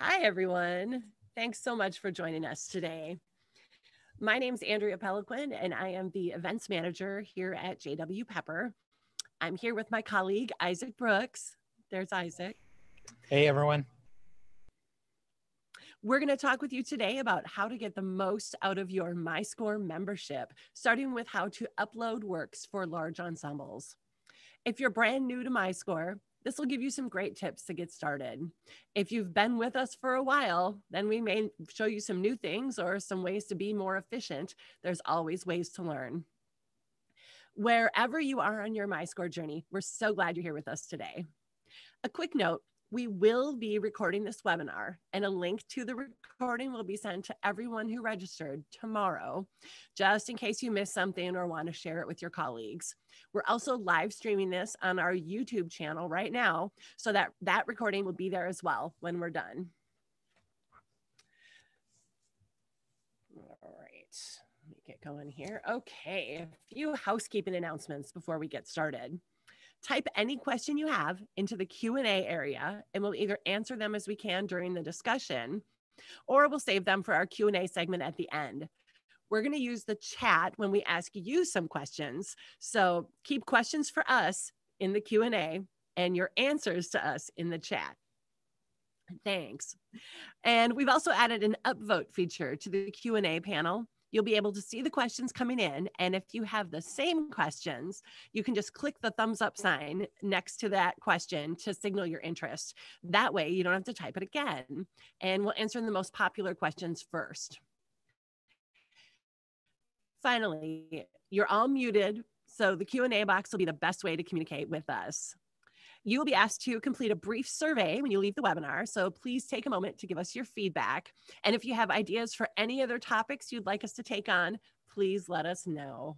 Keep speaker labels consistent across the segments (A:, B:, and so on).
A: Hi, everyone. Thanks so much for joining us today. My name is Andrea Peliquin, and I am the events manager here at JW Pepper. I'm here with my colleague, Isaac Brooks. There's Isaac.
B: Hey, everyone.
A: We're going to talk with you today about how to get the most out of your MyScore membership, starting with how to upload works for large ensembles. If you're brand new to MyScore, this will give you some great tips to get started. If you've been with us for a while, then we may show you some new things or some ways to be more efficient. There's always ways to learn. Wherever you are on your MyScore journey, we're so glad you're here with us today. A quick note we will be recording this webinar and a link to the recording will be sent to everyone who registered tomorrow, just in case you missed something or want to share it with your colleagues. We're also live streaming this on our YouTube channel right now, so that that recording will be there as well when we're done. All right, let me get going here. Okay, a few housekeeping announcements before we get started type any question you have into the q&a area and we'll either answer them as we can during the discussion or we'll save them for our q&a segment at the end. We're going to use the chat when we ask you some questions. So keep questions for us in the q&a and your answers to us in the chat. Thanks. And we've also added an upvote feature to the q&a panel you'll be able to see the questions coming in. And if you have the same questions, you can just click the thumbs up sign next to that question to signal your interest. That way, you don't have to type it again. And we'll answer the most popular questions first. Finally, you're all muted, so the Q&A box will be the best way to communicate with us. You will be asked to complete a brief survey when you leave the webinar. So please take a moment to give us your feedback. And if you have ideas for any other topics you'd like us to take on, please let us know.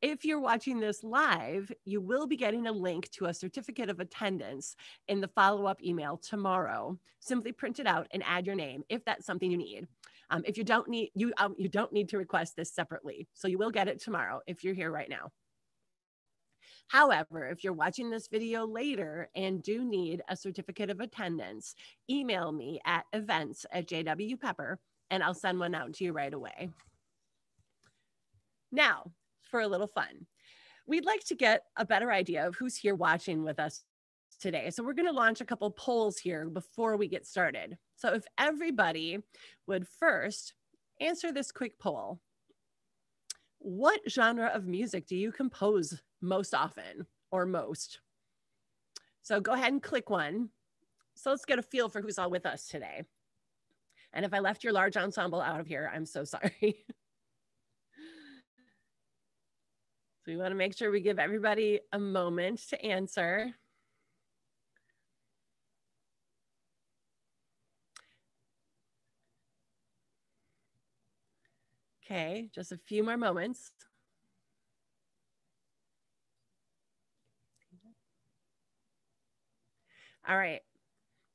A: If you're watching this live, you will be getting a link to a certificate of attendance in the follow up email tomorrow. Simply print it out and add your name if that's something you need. Um, if you don't need you um, you don't need to request this separately, so you will get it tomorrow if you're here right now. However, if you're watching this video later and do need a certificate of attendance, email me at events at jwpepper and I'll send one out to you right away. Now, for a little fun. We'd like to get a better idea of who's here watching with us today. So we're going to launch a couple polls here before we get started. So if everybody would first answer this quick poll. What genre of music do you compose most often or most? So go ahead and click one. So let's get a feel for who's all with us today. And if I left your large ensemble out of here, I'm so sorry. so we want to make sure we give everybody a moment to answer. Okay, just a few more moments. All right.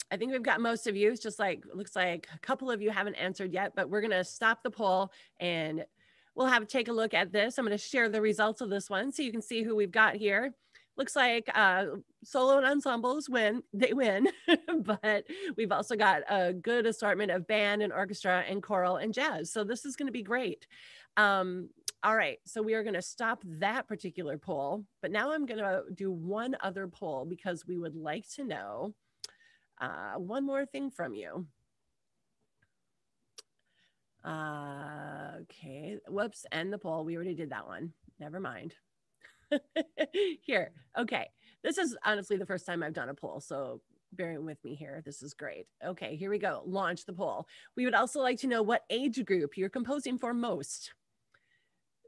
A: I think we've got most of you. It's just like, looks like a couple of you haven't answered yet, but we're going to stop the poll and we'll have take a look at this. I'm going to share the results of this one so you can see who we've got here looks like uh, solo and ensembles win, they win, but we've also got a good assortment of band and orchestra and choral and jazz. So this is going to be great. Um, all right, so we are going to stop that particular poll, but now I'm going to do one other poll because we would like to know uh, one more thing from you. Uh, okay, whoops, end the poll. We already did that one. Never mind. here. Okay. This is honestly the first time I've done a poll. So bearing with me here. This is great. Okay, here we go. Launch the poll. We would also like to know what age group you're composing for most.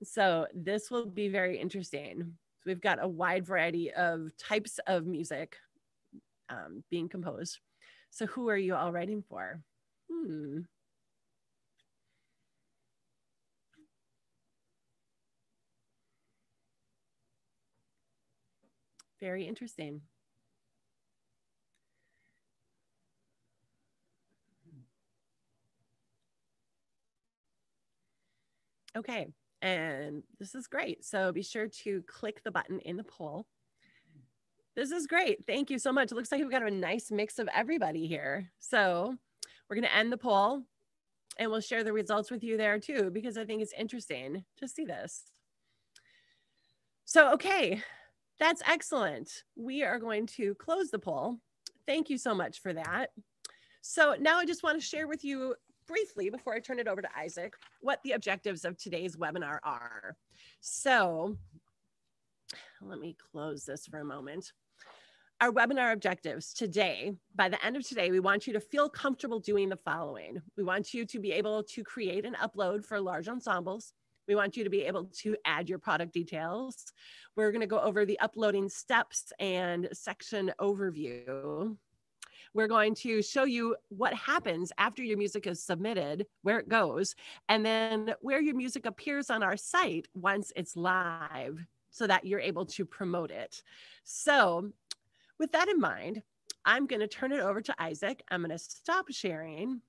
A: So this will be very interesting. So we've got a wide variety of types of music um, being composed. So who are you all writing for? Hmm. Very interesting. Okay, and this is great. So be sure to click the button in the poll This is great. Thank you so much. It looks like we've got a nice mix of everybody here. So we're going to end the poll and we'll share the results with you there too, because I think it's interesting to see this. So, okay, that's excellent. We are going to close the poll. Thank you so much for that. So now I just want to share with you briefly before I turn it over to Isaac what the objectives of today's webinar are. So let me close this for a moment. Our webinar objectives today, by the end of today, we want you to feel comfortable doing the following. We want you to be able to create and upload for large ensembles. We want you to be able to add your product details. We're going to go over the uploading steps and section overview. We're going to show you what happens after your music is submitted, where it goes, and then where your music appears on our site once it's live so that you're able to promote it. So, with that in mind, I'm going to turn it over to Isaac. I'm going to stop sharing.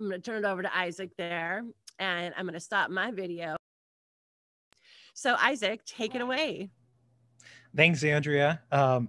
A: I'm going to turn it over to Isaac there, and I'm going to stop my video. So, Isaac, take it away.
B: Thanks, Andrea. Um,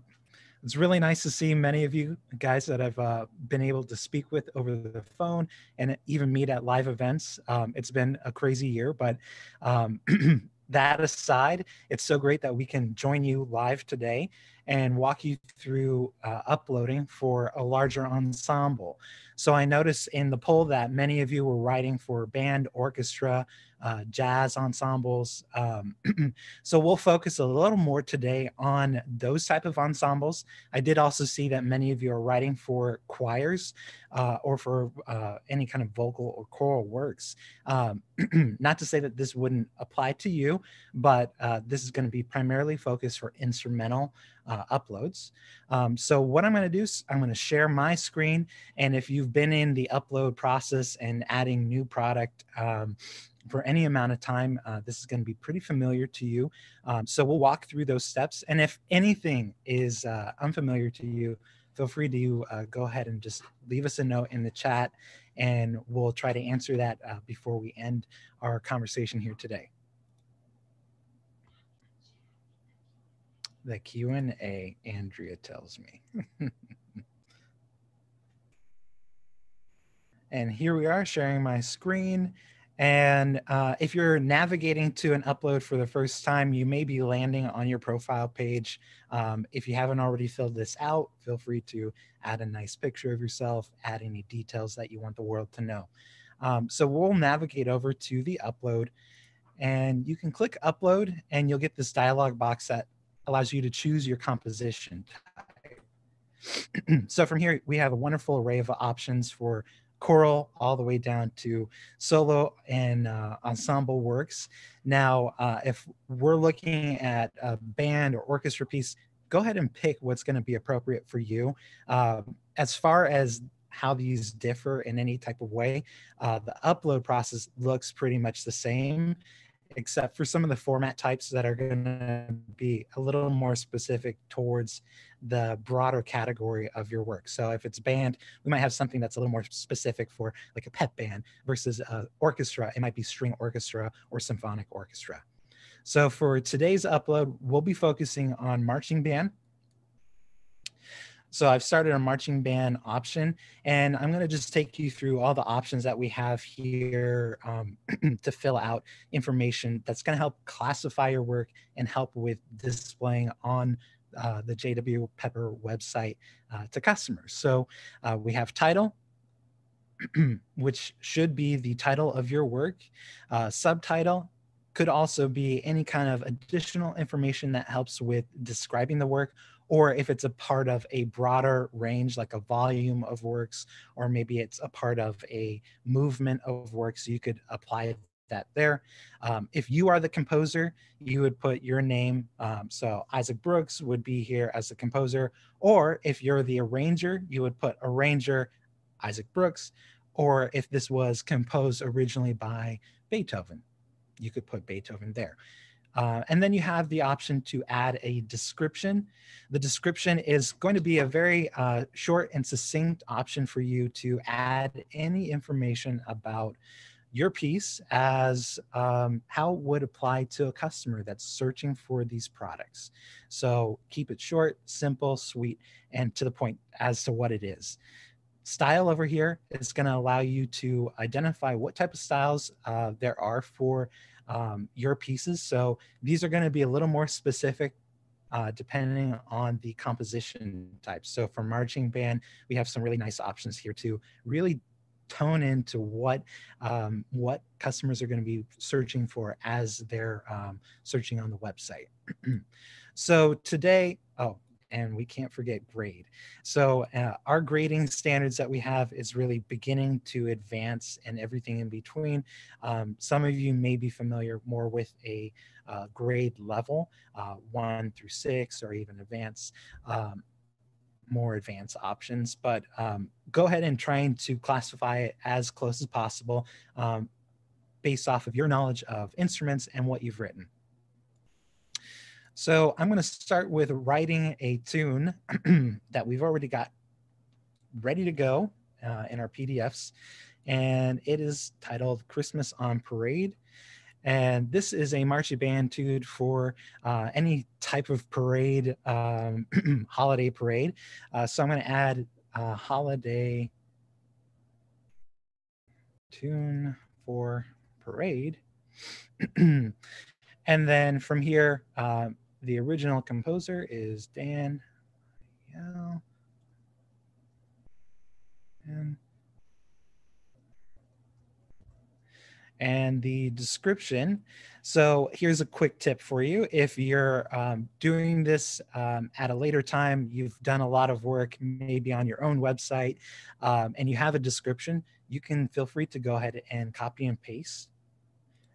B: it's really nice to see many of you guys that I've uh, been able to speak with over the phone and even meet at live events. Um, it's been a crazy year, but um, that aside, it's so great that we can join you live today and walk you through uh, uploading for a larger ensemble. So I noticed in the poll that many of you were writing for band, orchestra, uh, jazz ensembles. Um, so we'll focus a little more today on those type of ensembles. I did also see that many of you are writing for choirs uh, or for uh, any kind of vocal or choral works. Um, not to say that this wouldn't apply to you, but uh, this is going to be primarily focused for instrumental uh, uploads. Um, so what I'm going to do is I'm going to share my screen. And if you've been in the upload process and adding new product, um, for any amount of time. Uh, this is going to be pretty familiar to you. Um, so we'll walk through those steps. And if anything is uh, unfamiliar to you, feel free to uh, go ahead and just leave us a note in the chat and we'll try to answer that uh, before we end our conversation here today. The Q&A, Andrea tells me. and here we are sharing my screen. And uh, if you're navigating to an upload for the first time, you may be landing on your profile page. Um, if you haven't already filled this out, feel free to add a nice picture of yourself, add any details that you want the world to know. Um, so we'll navigate over to the upload and you can click upload and you'll get this dialog box that allows you to choose your composition so from here, we have a wonderful array of options for choral all the way down to solo and uh, ensemble works. Now, uh, if we're looking at a band or orchestra piece, go ahead and pick what's going to be appropriate for you. Uh, as far as how these differ in any type of way, uh, the upload process looks pretty much the same except for some of the format types that are going to be a little more specific towards the broader category of your work. So if it's band, we might have something that's a little more specific for like a pep band versus orchestra. It might be string orchestra or symphonic orchestra. So for today's upload, we'll be focusing on marching band so I've started a marching band option and I'm gonna just take you through all the options that we have here um, to fill out information that's gonna help classify your work and help with displaying on uh, the JW Pepper website uh, to customers. So uh, we have title, which should be the title of your work, uh, subtitle, could also be any kind of additional information that helps with describing the work or if it's a part of a broader range, like a volume of works, or maybe it's a part of a movement of works, you could apply that there. Um, if you are the composer, you would put your name. Um, so Isaac Brooks would be here as the composer. Or if you're the arranger, you would put arranger Isaac Brooks. Or if this was composed originally by Beethoven, you could put Beethoven there. Uh, and then you have the option to add a description. The description is going to be a very uh, short and succinct option for you to add any information about your piece as um, how it would apply to a customer that's searching for these products. So keep it short, simple, sweet, and to the point as to what it is. Style over here is going to allow you to identify what type of styles uh, there are for um, your pieces. So these are going to be a little more specific uh, depending on the composition type. So for marching band, we have some really nice options here to really tone into what um, what customers are going to be searching for as they're um, searching on the website. so today, oh, and we can't forget grade. So uh, our grading standards that we have is really beginning to advance and everything in between. Um, some of you may be familiar more with a uh, grade level, uh, one through six or even advanced. Um, more advanced options, but um, go ahead and trying to classify it as close as possible um, based off of your knowledge of instruments and what you've written. So I'm going to start with writing a tune that we've already got ready to go uh, in our PDFs, and it is titled Christmas on Parade. And this is a marching band tune for uh, any type of parade, um, holiday parade. Uh, so I'm going to add holiday tune for parade. and then from here, uh, the original composer is Dan. And and the description. So here's a quick tip for you. If you're um, doing this um, at a later time, you've done a lot of work maybe on your own website, um, and you have a description, you can feel free to go ahead and copy and paste.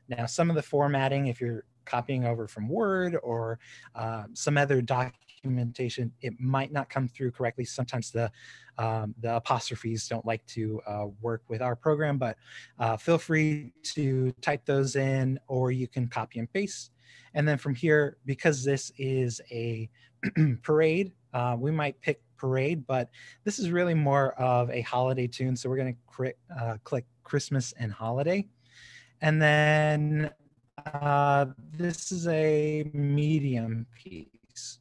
B: Now, some of the formatting, if you're copying over from Word or uh, some other documentation, it might not come through correctly. Sometimes the um, the apostrophes don't like to uh, work with our program, but uh, feel free to type those in or you can copy and paste. And then from here, because this is a parade, uh, we might pick parade, but this is really more of a holiday tune. So we're going to uh, click Christmas and holiday. And then uh, this is a medium piece.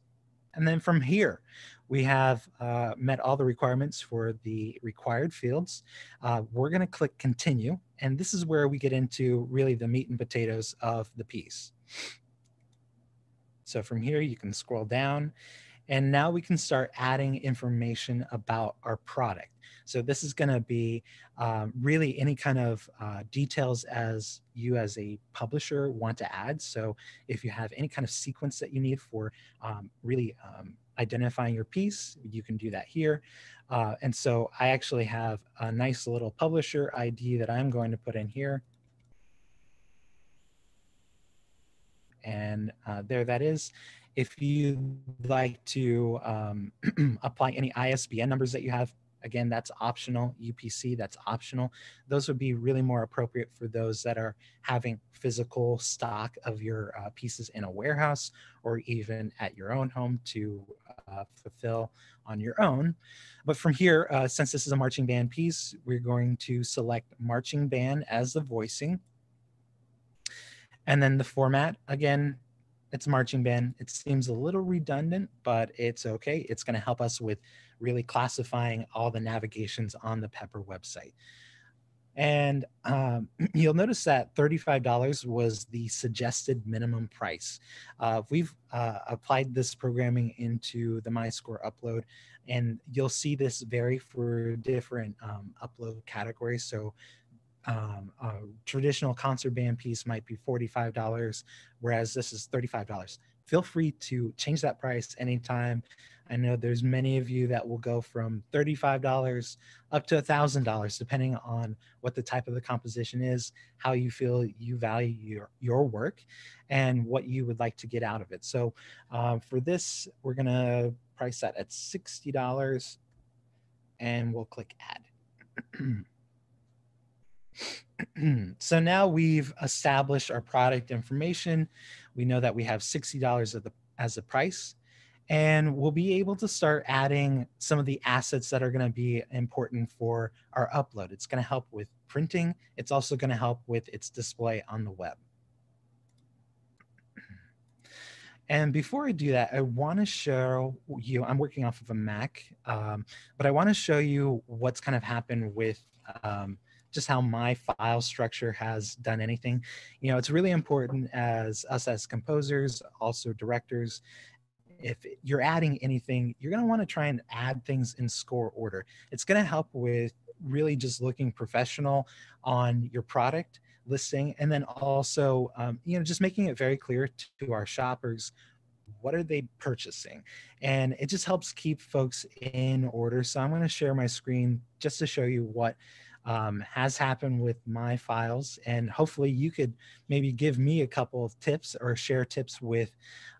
B: And then from here, we have uh, met all the requirements for the required fields. Uh, we're going to click continue. And this is where we get into really the meat and potatoes of the piece. So from here, you can scroll down and now we can start adding information about our product. So this is going to be um, really any kind of uh, details as you as a publisher want to add. So if you have any kind of sequence that you need for um, really um, identifying your piece, you can do that here. Uh, and so I actually have a nice little publisher ID that I'm going to put in here. And uh, there that is. If you'd like to um, apply any ISBN numbers that you have, again, that's optional. UPC, that's optional. Those would be really more appropriate for those that are having physical stock of your uh, pieces in a warehouse or even at your own home to uh, fulfill on your own. But from here, uh, since this is a marching band piece, we're going to select marching band as the voicing. And then the format, again, it's marching band. It seems a little redundant, but it's okay. It's going to help us with really classifying all the navigations on the Pepper website. And um, you'll notice that $35 was the suggested minimum price. Uh, we've uh, applied this programming into the MyScore upload, and you'll see this vary for different um, upload categories. So um, a traditional concert band piece might be $45, whereas this is $35. Feel free to change that price anytime. I know there's many of you that will go from $35 up to $1,000, depending on what the type of the composition is, how you feel you value your, your work, and what you would like to get out of it. So uh, for this, we're going to price that at $60 and we'll click add. so now we've established our product information. We know that we have $60 the, as a price. And we'll be able to start adding some of the assets that are going to be important for our upload. It's going to help with printing. It's also going to help with its display on the web. And before I do that, I want to show you, I'm working off of a Mac, um, but I want to show you what's kind of happened with um, just how my file structure has done anything. You know, it's really important as us as composers, also directors, if you're adding anything, you're going to want to try and add things in score order. It's going to help with really just looking professional on your product listing and then also um, you know just making it very clear to our shoppers what are they purchasing and it just helps keep folks in order so i'm going to share my screen just to show you what um, has happened with my files. And hopefully you could maybe give me a couple of tips or share tips with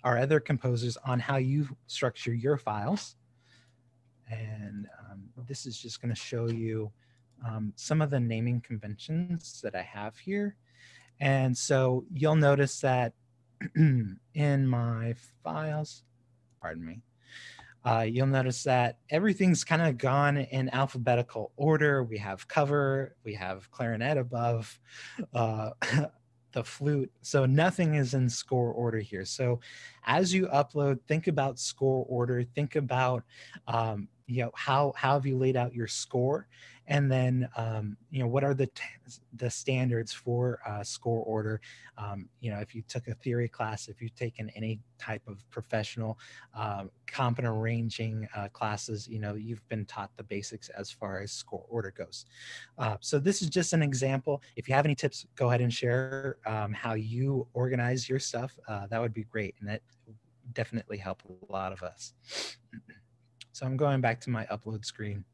B: our other composers on how you structure your files. And um, this is just going to show you um, some of the naming conventions that I have here. And so you'll notice that in my files, pardon me, uh, you'll notice that everything's kind of gone in alphabetical order. We have cover, we have clarinet above, uh, the flute. So nothing is in score order here. So as you upload, think about score order. Think about, um, you know, how, how have you laid out your score? And then um, you know what are the the standards for uh, score order? Um, you know if you took a theory class if you've taken any type of professional um, competent arranging uh, classes you know you've been taught the basics as far as score order goes. Uh, so this is just an example. If you have any tips go ahead and share um, how you organize your stuff. Uh, that would be great and that definitely help a lot of us. So i'm going back to my upload screen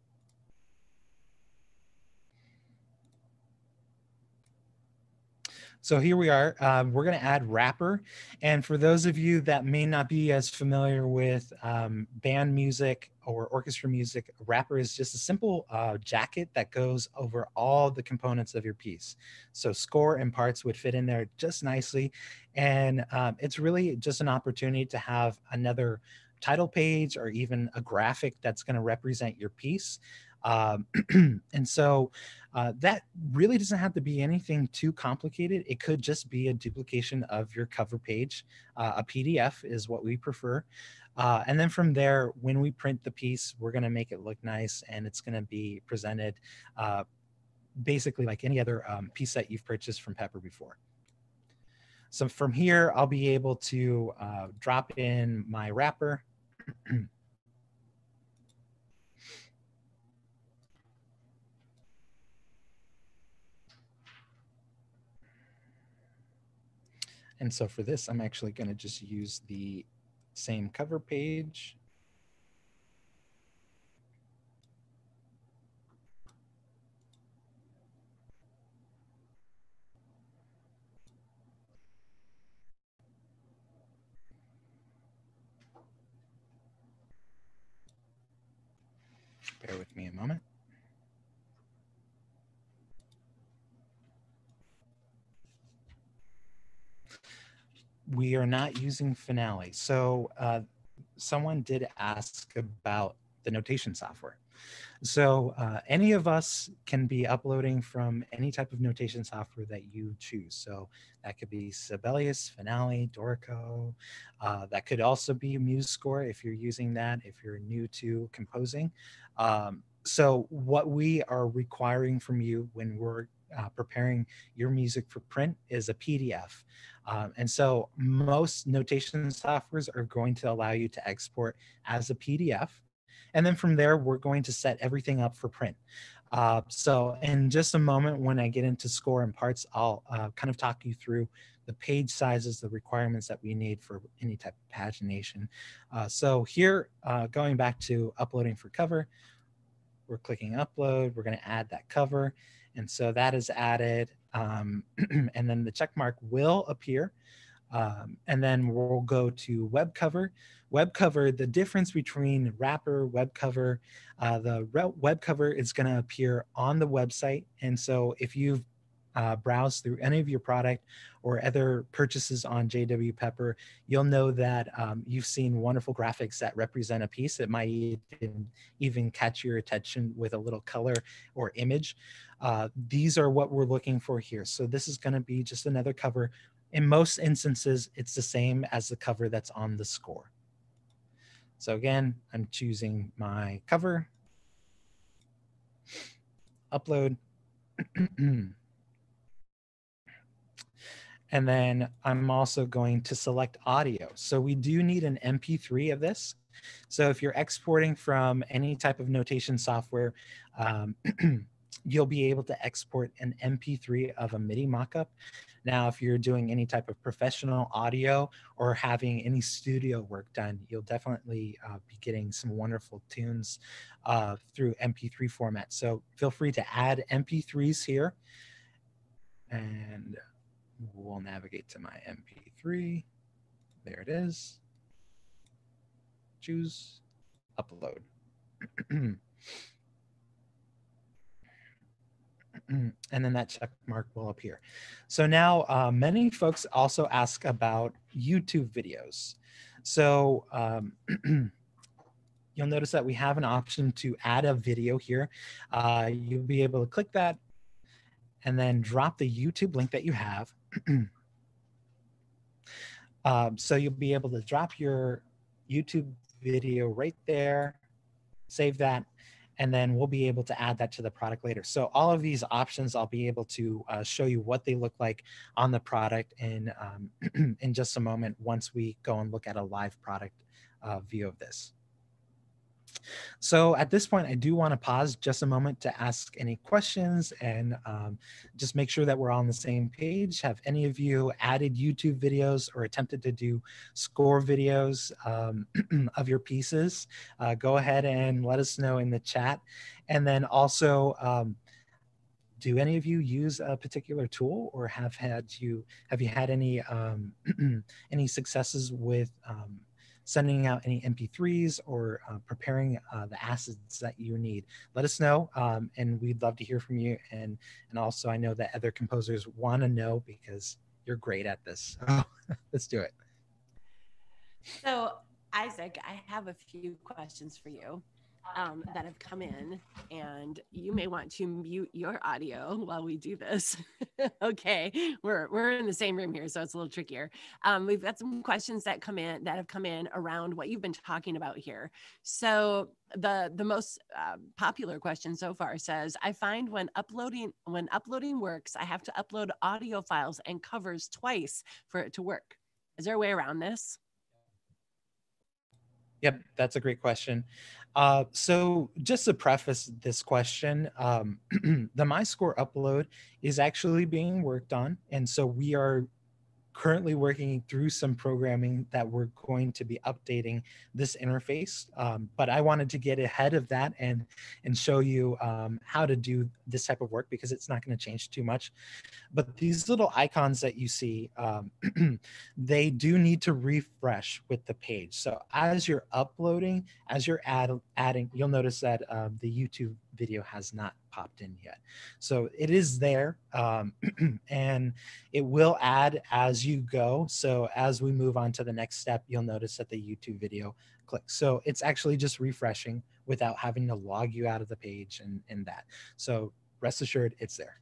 B: So here we are. Um, we're going to add wrapper. And for those of you that may not be as familiar with um, band music or orchestra music, wrapper is just a simple uh, jacket that goes over all the components of your piece. So score and parts would fit in there just nicely. And um, it's really just an opportunity to have another title page or even a graphic that's going to represent your piece. Um, and so uh, that really doesn't have to be anything too complicated. It could just be a duplication of your cover page. Uh, a PDF is what we prefer. Uh, and then from there, when we print the piece, we're going to make it look nice and it's going to be presented uh, basically like any other um, piece that you've purchased from Pepper before. So from here, I'll be able to uh, drop in my wrapper. And so for this, I'm actually going to just use the same cover page. Bear with me a moment. We are not using Finale. So uh, someone did ask about the notation software. So uh, any of us can be uploading from any type of notation software that you choose. So that could be Sibelius, Finale, Dorico. Uh, that could also be a MuseScore if you're using that, if you're new to composing. Um, so what we are requiring from you when we're uh, preparing your music for print is a PDF. Um, and so most notation softwares are going to allow you to export as a PDF. And then from there, we're going to set everything up for print. Uh, so in just a moment, when I get into score and parts, I'll uh, kind of talk you through the page sizes, the requirements that we need for any type of pagination. Uh, so here, uh, going back to uploading for cover, we're clicking upload, we're gonna add that cover. And so that is added. Um, and then the check mark will appear. Um, and then we'll go to web cover. Web cover, the difference between wrapper, web cover, uh, the web cover is going to appear on the website. And so if you've uh, browse through any of your product or other purchases on JW Pepper, you'll know that um, you've seen wonderful graphics that represent a piece. that might even, catch your attention with a little color or image. Uh, these are what we're looking for here. So this is going to be just another cover. In most instances, it's the same as the cover that's on the score. So again, I'm choosing my cover, upload. And then I'm also going to select audio. So we do need an MP3 of this. So if you're exporting from any type of notation software, um, you'll be able to export an MP3 of a MIDI mockup. Now, if you're doing any type of professional audio or having any studio work done, you'll definitely uh, be getting some wonderful tunes uh, through MP3 format. So feel free to add MP3s here. And we'll navigate to my MP3. There it is. Choose upload. and then that check mark will appear. So now uh, many folks also ask about YouTube videos. So um, you'll notice that we have an option to add a video here. Uh, you'll be able to click that and then drop the YouTube link that you have. um, so you'll be able to drop your YouTube video right there, save that, and then we'll be able to add that to the product later. So all of these options, I'll be able to uh, show you what they look like on the product in, um, in just a moment once we go and look at a live product uh, view of this. So at this point, I do want to pause just a moment to ask any questions and um, just make sure that we're all on the same page. Have any of you added YouTube videos or attempted to do score videos um, of your pieces? Uh, go ahead and let us know in the chat. And then also, um, do any of you use a particular tool or have had you have you had any um, any successes with um, sending out any MP3s or uh, preparing uh, the acids that you need. Let us know, um, and we'd love to hear from you. And and also, I know that other composers want to know because you're great at this. So let's do it.
A: So, Isaac, I have a few questions for you um, that have come in, and you may want to mute your audio while we do this. okay, we're we're in the same room here, so it's a little trickier. Um, we've got some questions that come in that have come in around what you've been talking about here. So the the most uh, popular question so far says, "I find when uploading when uploading works, I have to upload audio files and covers twice for it to work. Is there a way around this?"
B: Yep, that's a great question. Uh, so just to preface this question, um, the MyScore upload is actually being worked on. And so we are currently working through some programming that we're going to be updating this interface. Um, but I wanted to get ahead of that and and show you um, how to do this type of work because it's not going to change too much. But these little icons that you see, um, they do need to refresh with the page. So as you're uploading, as you're add, adding, you'll notice that um, the YouTube video has not popped in yet. So it is there um, and it will add as you go. So as we move on to the next step, you'll notice that the YouTube video clicks. So it's actually just refreshing without having to log you out of the page and, and that. So rest assured it's there.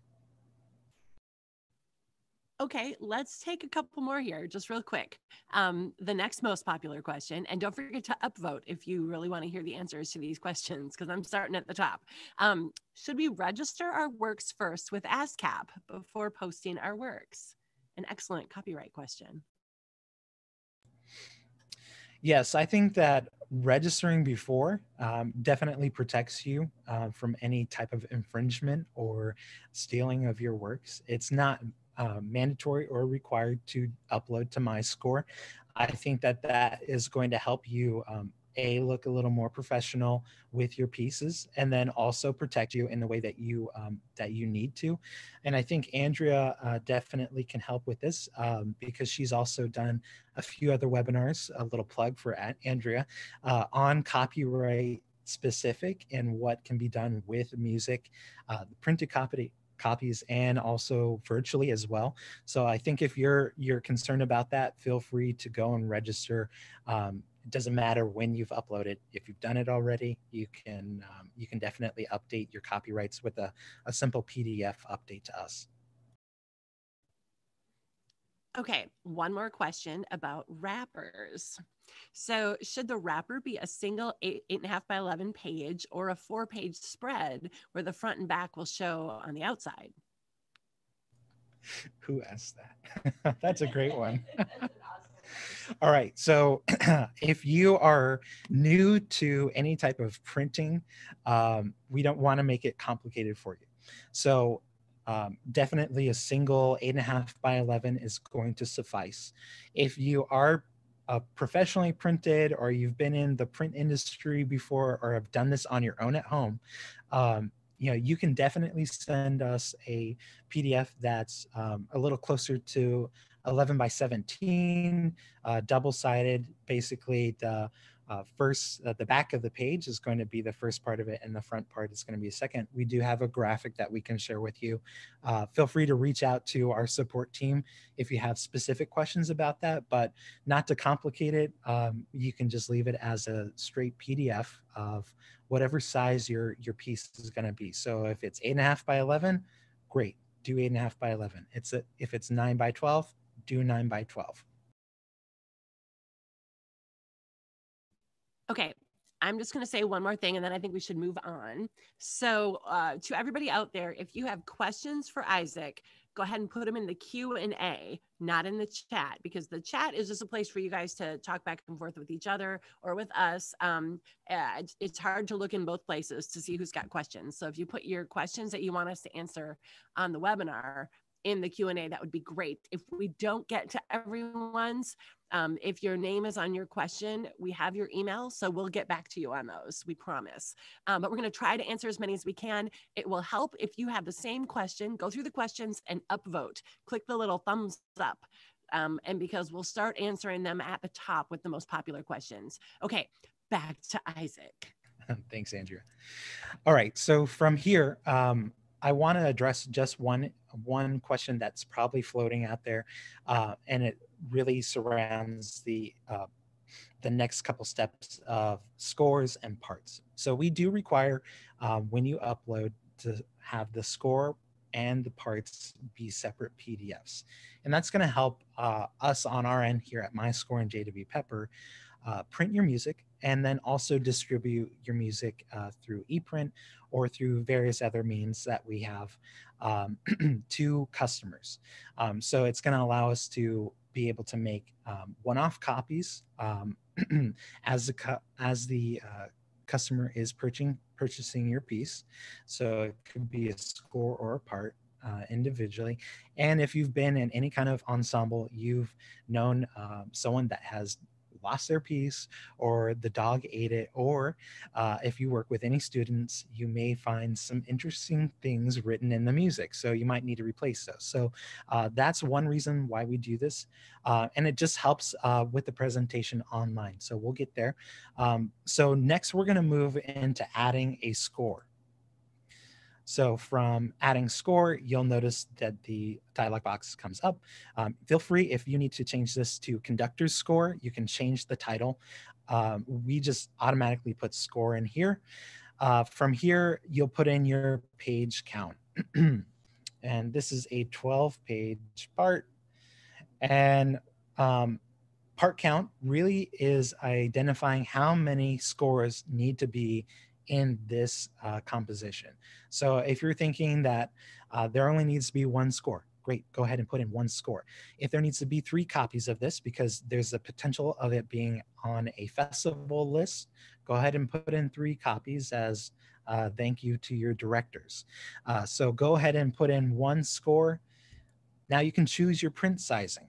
A: Okay, let's take a couple more here, just real quick. Um, the next most popular question, and don't forget to upvote if you really want to hear the answers to these questions, because I'm starting at the top. Um, should we register our works first with ASCAP before posting our works? An excellent copyright question.
B: Yes, I think that registering before um, definitely protects you uh, from any type of infringement or stealing of your works. It's not uh, mandatory or required to upload to MyScore. I think that that is going to help you um, a look a little more professional with your pieces and then also protect you in the way that you um, that you need to and i think andrea uh, definitely can help with this um, because she's also done a few other webinars a little plug for andrea uh, on copyright specific and what can be done with music uh, the printed copy copies and also virtually as well. So I think if you're you're concerned about that, feel free to go and register. Um, it doesn't matter when you've uploaded. If you've done it already, you can um, you can definitely update your copyrights with a, a simple PDF update to us.
A: Okay, one more question about wrappers. So, should the wrapper be a single eight, eight and a half by 11 page or a four page spread where the front and back will show on the outside?
B: Who asked that? That's a great one. All right. So, if you are new to any type of printing, um, we don't want to make it complicated for you. So, um, definitely a single eight and a half by 11 is going to suffice. If you are uh, professionally printed or you've been in the print industry before or have done this on your own at home, um, you know, you can definitely send us a PDF that's um, a little closer to 11 by 17, uh, double sided. Basically, the uh, first uh, the back of the page is going to be the first part of it and the front part is going to be a second. We do have a graphic that we can share with you. Uh, feel free to reach out to our support team if you have specific questions about that but not to complicate it um, you can just leave it as a straight pdf of whatever size your your piece is going to be. So if it's eight and a half by 11 great do eight and a half by 11 it's a, if it's nine by 12 do nine by 12
A: Okay, I'm just going to say one more thing and then I think we should move on. So, uh, to everybody out there, if you have questions for Isaac, go ahead and put them in the Q&A, not in the chat because the chat is just a place for you guys to talk back and forth with each other or with us. Um, uh, it's hard to look in both places to see who's got questions. So if you put your questions that you want us to answer on the webinar, in the q&a that would be great. If we don't get to everyone's um, if your name is on your question we have your email so we'll get back to you on those we promise. Um, but we're going to try to answer as many as we can. It will help if you have the same question go through the questions and upvote. Click the little thumbs up um, and because we'll start answering them at the top with the most popular questions. Okay back to isaac.
B: Thanks andrea. All right so from here um, I want to address just one one question that's probably floating out there, uh, and it really surrounds the uh, the next couple steps of scores and parts. So we do require uh, when you upload to have the score and the parts be separate PDFs, and that's going to help uh, us on our end here at MyScore and JW Pepper uh, print your music and then also distribute your music uh, through ePrint or through various other means that we have um, to customers. Um, so it's going to allow us to be able to make um, one-off copies um, as the as the uh, customer is purchasing purchasing your piece. So it could be a score or a part. Uh, individually. And if you've been in any kind of ensemble, you've known um, someone that has lost their piece or the dog ate it or uh, if you work with any students you may find some interesting things written in the music so you might need to replace those. So uh, that's one reason why we do this uh, and it just helps uh, with the presentation online. So we'll get there. Um, so next we're going to move into adding a score so from adding score, you'll notice that the dialog box comes up. Um, feel free, if you need to change this to conductor's score, you can change the title. Um, we just automatically put score in here. Uh, from here, you'll put in your page count. and this is a 12 page part. And um, part count really is identifying how many scores need to be in this uh, composition. So if you're thinking that uh, there only needs to be one score, great, go ahead and put in one score. If there needs to be three copies of this because there's the potential of it being on a festival list, go ahead and put in three copies as uh, thank you to your directors. Uh, so go ahead and put in one score. Now you can choose your print sizing.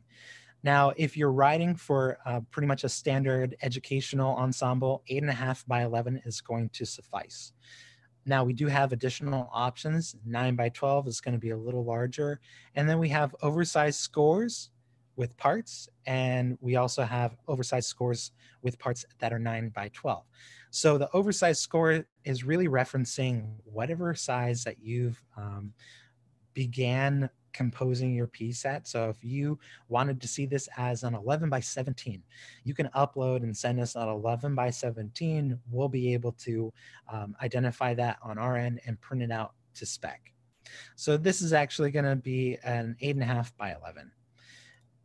B: Now, if you're writing for uh, pretty much a standard educational ensemble, eight and a half by 11 is going to suffice. Now we do have additional options. Nine by 12 is gonna be a little larger. And then we have oversized scores with parts. And we also have oversized scores with parts that are nine by 12. So the oversized score is really referencing whatever size that you've um, began composing your piece at. So if you wanted to see this as an 11 by 17, you can upload and send us an 11 by 17. We'll be able to um, identify that on our end and print it out to spec. So this is actually going to be an eight and a half by 11.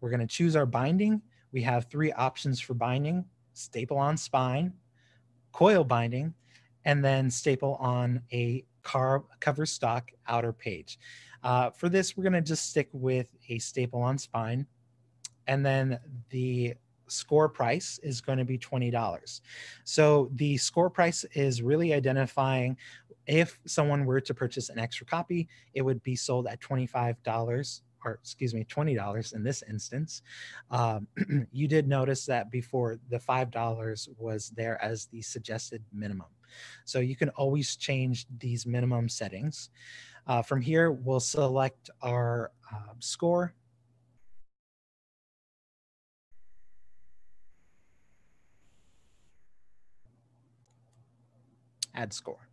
B: We're going to choose our binding. We have three options for binding, staple on spine, coil binding, and then staple on a car cover stock outer page. Uh, for this, we're going to just stick with a staple on spine. And then the score price is going to be $20. So the score price is really identifying if someone were to purchase an extra copy, it would be sold at $25 or excuse me, $20 in this instance. Um, you did notice that before the $5 was there as the suggested minimum. So you can always change these minimum settings. Uh, from here, we'll select our uh, score. Add score.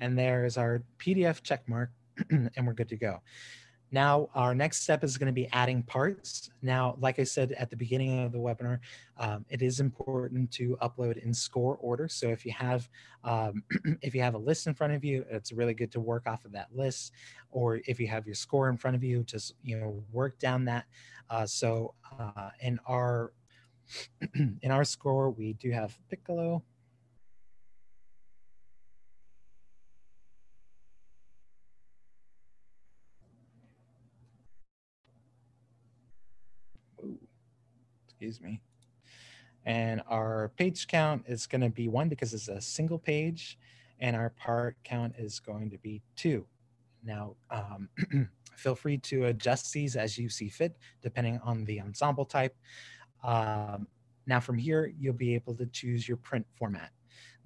B: And there's our PDF checkmark, and we're good to go. Now, our next step is going to be adding parts. Now, like I said at the beginning of the webinar, um, it is important to upload in score order. So if you have um, if you have a list in front of you, it's really good to work off of that list. Or if you have your score in front of you, just you know work down that. Uh, so uh, in our in our score, we do have Piccolo, excuse me. And our page count is going to be one because it's a single page, and our part count is going to be two. Now, um, feel free to adjust these as you see fit, depending on the ensemble type. Um, now from here, you'll be able to choose your print format.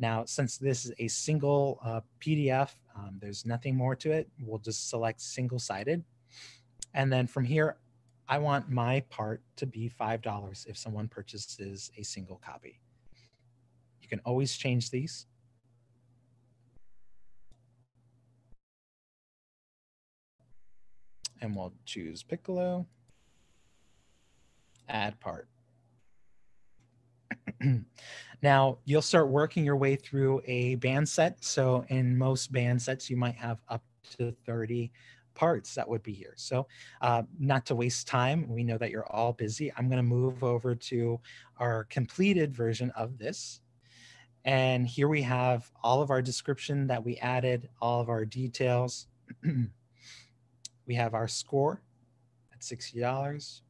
B: Now, since this is a single uh, PDF, um, there's nothing more to it. We'll just select single sided. And then from here, I want my part to be $5 if someone purchases a single copy. You can always change these. And we'll choose Piccolo, add part. now you'll start working your way through a band set. So in most band sets, you might have up to 30 parts that would be here. So uh, not to waste time, we know that you're all busy. I'm gonna move over to our completed version of this. And here we have all of our description that we added, all of our details. we have our score at $60.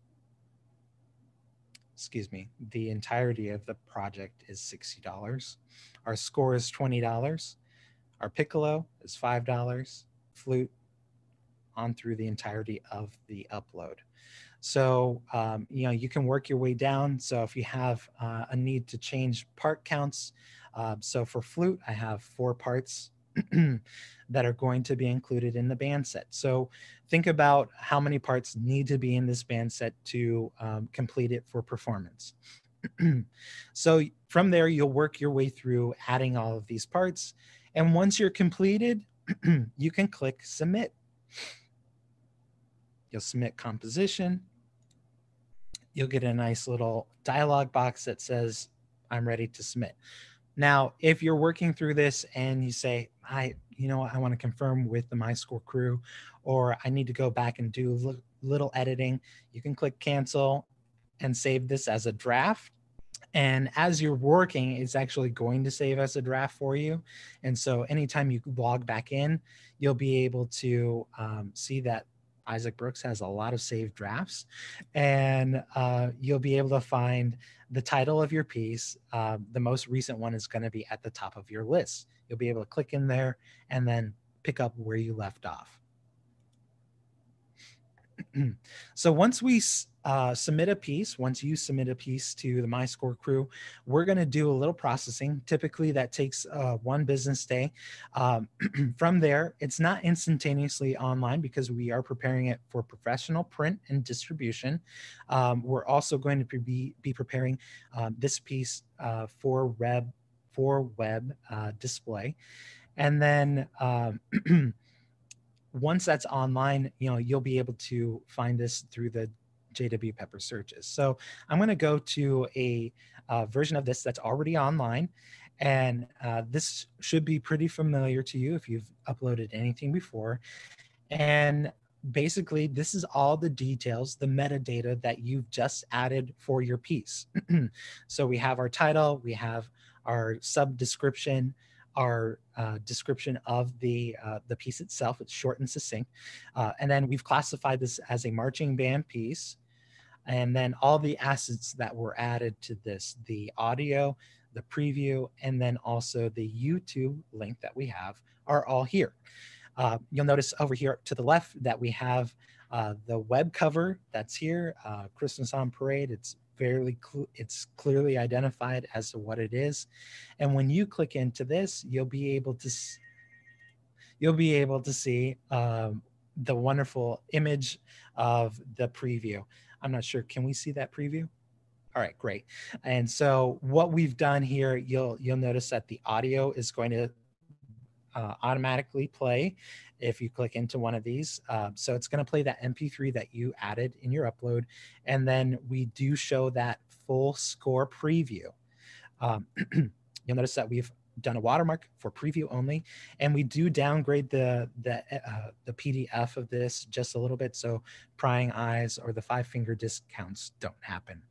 B: Excuse me, the entirety of the project is $60. Our score is $20. Our piccolo is $5. Flute on through the entirety of the upload. So, um, you know, you can work your way down. So if you have uh, a need to change part counts, uh, so for flute, I have four parts that are going to be included in the band set. So think about how many parts need to be in this band set to um, complete it for performance. so from there, you'll work your way through adding all of these parts. And once you're completed, you can click submit. You'll submit composition. You'll get a nice little dialog box that says, I'm ready to submit. Now, if you're working through this and you say, I, you know, I want to confirm with the MyScore crew, or I need to go back and do a little editing, you can click cancel and save this as a draft. And as you're working, it's actually going to save as a draft for you. And so anytime you log back in, you'll be able to um, see that Isaac Brooks has a lot of saved drafts, and uh, you'll be able to find the title of your piece. Uh, the most recent one is going to be at the top of your list. You'll be able to click in there and then pick up where you left off. so once we uh, submit a piece, once you submit a piece to the MyScore crew, we're going to do a little processing. Typically, that takes uh, one business day. Um, from there, it's not instantaneously online because we are preparing it for professional print and distribution. Um, we're also going to be, be preparing uh, this piece uh, for web for web uh, display. And then um, once that's online, you know, you'll be able to find this through the JW Pepper searches. So I'm going to go to a uh, version of this that's already online. And uh, this should be pretty familiar to you if you've uploaded anything before. And basically, this is all the details, the metadata that you've just added for your piece. so we have our title, we have our sub description, our uh, description of the uh, the piece itself. It's short and succinct, uh, and then we've classified this as a marching band piece, and then all the assets that were added to this: the audio, the preview, and then also the YouTube link that we have are all here. Uh, you'll notice over here to the left that we have uh, the web cover that's here, uh, Christmas on Parade. It's fairly cl- it's clearly identified as to what it is. And when you click into this you'll be able to s- you'll be able to see um, the wonderful image of the preview. I'm not sure can we see that preview? All right great. And so what we've done here you'll you'll notice that the audio is going to uh, automatically play if you click into one of these. Uh, so it's going to play that MP3 that you added in your upload. And then we do show that full score preview. Um, you'll notice that we've done a watermark for preview only, and we do downgrade the the uh, the PDF of this just a little bit so prying eyes or the five finger discounts don't happen.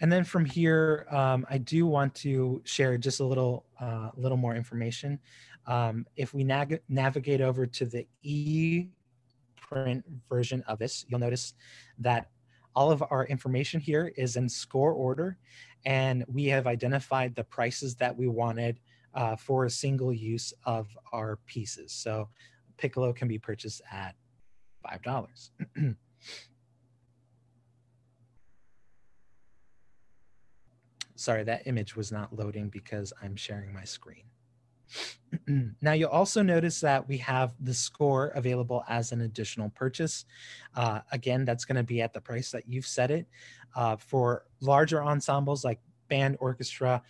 B: And then from here, um, I do want to share just a little, uh, little more information. Um, if we nag- navigate over to the e-print version of this, you'll notice that all of our information here is in score order, and we have identified the prices that we wanted uh, for a single use of our pieces. So Piccolo can be purchased at $5. sorry, that image was not loading because I'm sharing my screen. now you'll also notice that we have the score available as an additional purchase. Uh, again, that's going to be at the price that you've set it. Uh, for larger ensembles like band, orchestra,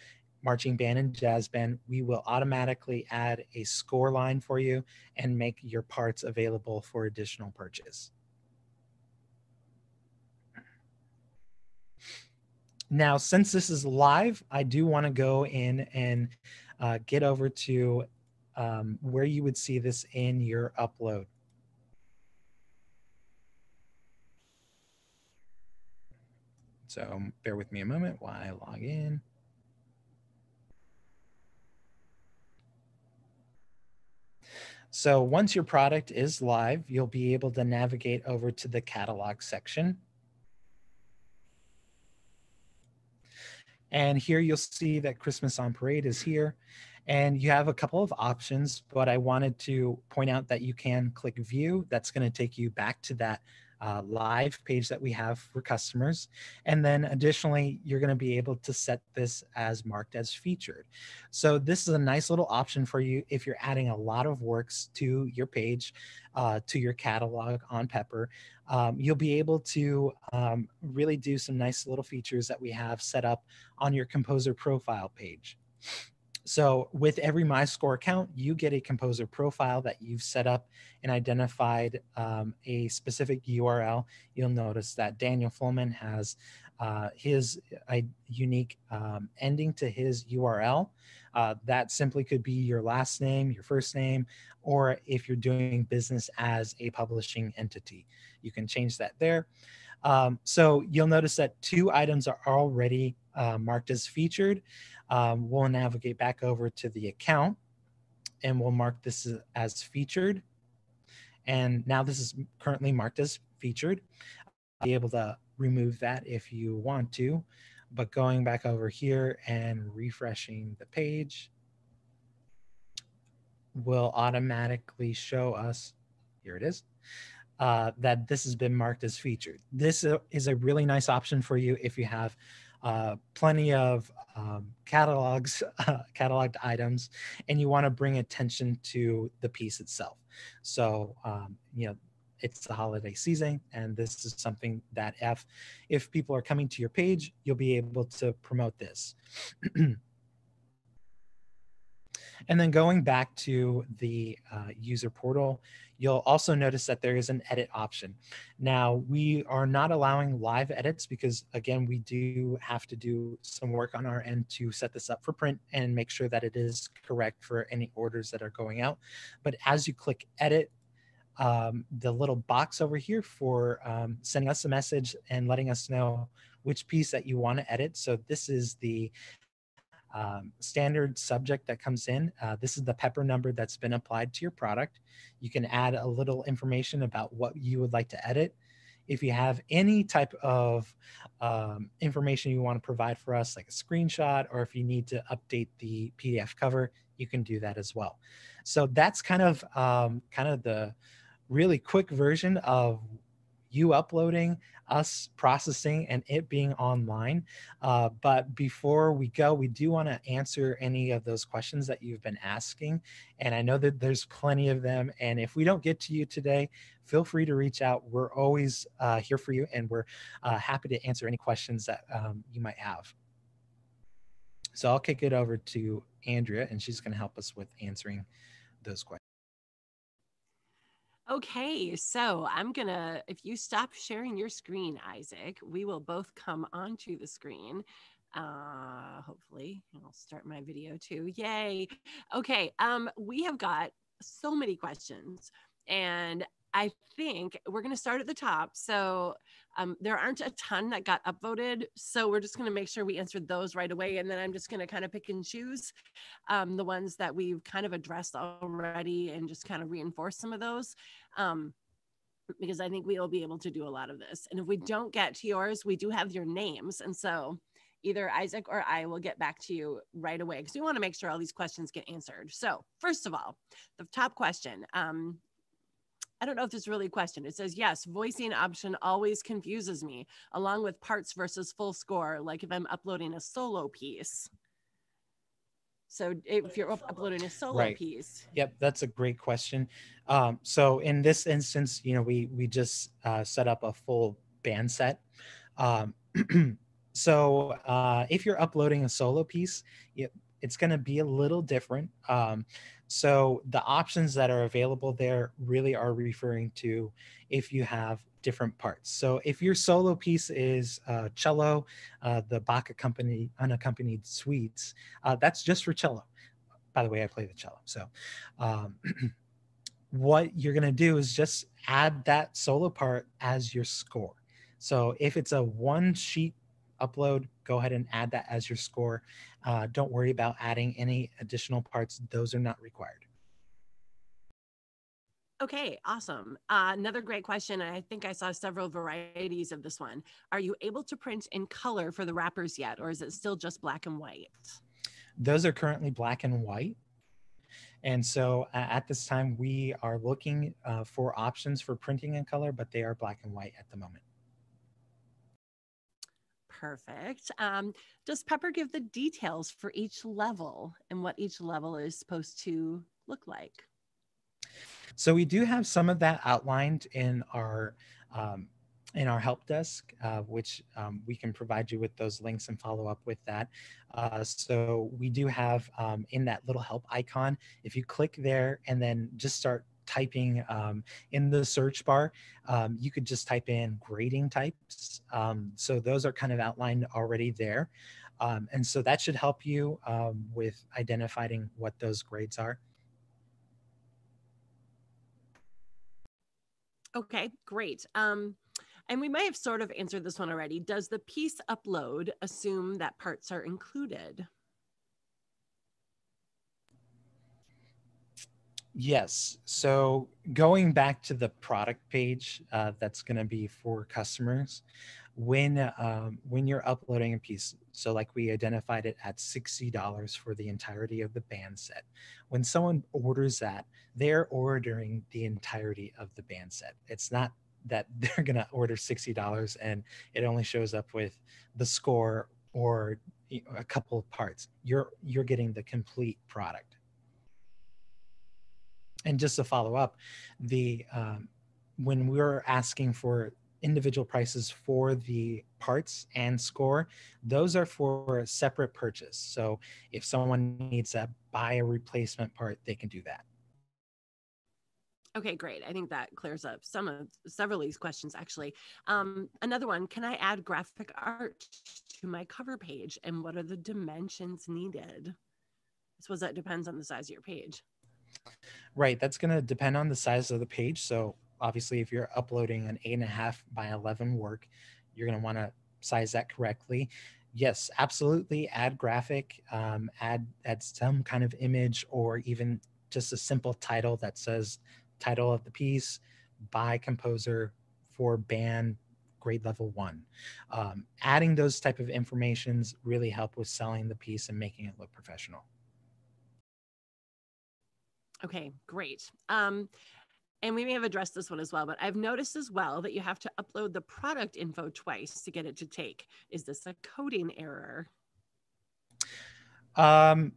B: marching band, and jazz band, we will automatically add a score line for you and make your parts available for additional purchase. Now, since this is live, I do want to go in and uh, get over to um, where you would see this in your upload. So bear with me a moment while I log in. So once your product is live, you'll be able to navigate over to the catalog section. And here you'll see that Christmas on Parade is here. And you have a couple of options, but I wanted to point out that you can click view. That's going to take you back to that uh, live page that we have for customers. And then additionally, you're going to be able to set this as marked as featured. So this is a nice little option for you if you're adding a lot of works to your page, uh, to your catalog on Pepper. Um, you'll be able to um, really do some nice little features that we have set up on your composer profile page. So with every MyScore account, you get a composer profile that you've set up and identified um, a specific URL. You'll notice that Daniel Fullman has uh, his uh, unique um, ending to his URL. Uh, that simply could be your last name, your first name, or if you're doing business as a publishing entity, you can change that there. Um, so you'll notice that two items are already uh, marked as featured um, we'll navigate back over to the account and we'll mark this as featured. And now this is currently marked as featured. I'll be able to remove that if you want to, but going back over here and refreshing the page will automatically show us, here it is, uh, that this has been marked as featured. This uh, is a really nice option for you if you have uh, plenty of um, catalogs, uh, cataloged items, and you want to bring attention to the piece itself. So, um, you know, it's the holiday season and this is something that if if people are coming to your page you'll be able to promote this and then going back to the uh, user portal you'll also notice that there is an edit option now we are not allowing live edits because again we do have to do some work on our end to set this up for print and make sure that it is correct for any orders that are going out but as you click edit um, the little box over here for um, sending us a message and letting us know which piece that you want to edit. So this is the um, standard subject that comes in. Uh, this is the pepper number that's been applied to your product. You can add a little information about what you would like to edit. If you have any type of um, information you want to provide for us, like a screenshot, or if you need to update the PDF cover, you can do that as well. So that's kind of um, kind of the really quick version of you uploading, us processing, and it being online. Uh, but before we go, we do want to answer any of those questions that you've been asking. And I know that there's plenty of them. And if we don't get to you today, feel free to reach out. We're always uh, here for you, and we're uh, happy to answer any questions that um, you might have. So I'll kick it over to Andrea, and she's going to help us with answering those questions.
A: Okay, so I'm gonna, if you stop sharing your screen, Isaac, we will both come onto the screen. Uh, hopefully, I'll start my video too. Yay. Okay, um, we have got so many questions, and I think we're to start at the top. So um, there aren't a ton that got upvoted. So we're just going to make sure we answered those right away. And then I'm just going to kind of pick and choose um, the ones that we've kind of addressed already and just kind of reinforce some of those. Um, because I think we will be able to do a lot of this. And if we don't get to yours, we do have your names. And so either Isaac or I will get back to you right away because we want to make sure all these questions get answered. So, first of all, the top question um, I don't know if this is really a question. It says, yes, voicing option always confuses me, along with parts versus full score, like if I'm uploading a solo piece. So if you're uploading a solo right. piece.
B: Yep, that's a great question. Um, so in this instance, you know, we we just uh, set up a full band set. Um, so uh, if you're uploading a solo piece, it, it's going to be a little different. Um, so the options that are available there really are referring to if you have different parts. So if your solo piece is uh, cello, uh, the Bach accompanied unaccompanied suites, uh, that's just for cello. By the way, I play the cello. So um, what you're going to do is just add that solo part as your score. So if it's a one sheet upload, go ahead and add that as your score. Uh, don't worry about adding any additional parts. Those are not required.
A: Okay, awesome. Uh, another great question. I think I saw several varieties of this one. Are you able to print in color for the wrappers yet, or is it still just black and white?
B: Those are currently black and white. And so uh, at this time, we are looking uh, for options for printing in color, but they are black and white at the moment.
A: Perfect. Um, does Pepper give the details for each level and what each level is supposed to look like?
B: So we do have some of that outlined in our um, in our help desk, uh, which um, we can provide you with those links and follow up with that. Uh, so we do have um, in that little help icon, if you click there and then just start typing um, in the search bar, um, you could just type in grading types. Um, so those are kind of outlined already there. Um, and so that should help you um, with identifying what those grades are.
A: Okay, great. And we may have sort of answered this one already. Does the piece upload assume that parts are included?
B: Yes. So going back to the product page, uh, that's going to be for customers. When um, when you're uploading a piece, so like we identified it at sixty dollars for the entirety of the band set. When someone orders that, they're ordering the entirety of the band set. It's not that they're going to order sixty dollars and it only shows up with the score or a couple of parts. You're you're getting the complete product and just to follow up, the um, when we're asking for individual prices for the parts and score, those are for a separate purchase. So if someone needs to buy a replacement part, they can do that.
A: Okay, great. I think that clears up some of several of these questions actually. Um, another one, can I add graphic art to my cover page and what are the dimensions needed? I suppose that depends on the size of your page.
B: Right. That's going to depend on the size of the page. So obviously if you're uploading an eight and a half by 11 work, you're going to want to size that correctly. Yes, absolutely. Add graphic, um, add, add some kind of image or even just a simple title that says title of the piece by composer for band grade level one. Um, adding those type of informations really help with selling the piece and making it look professional.
A: Okay, great. Um, and we may have addressed this one as well, but I've noticed as well that you have to upload the product info twice to get it to take. Is this a coding error?
B: Um,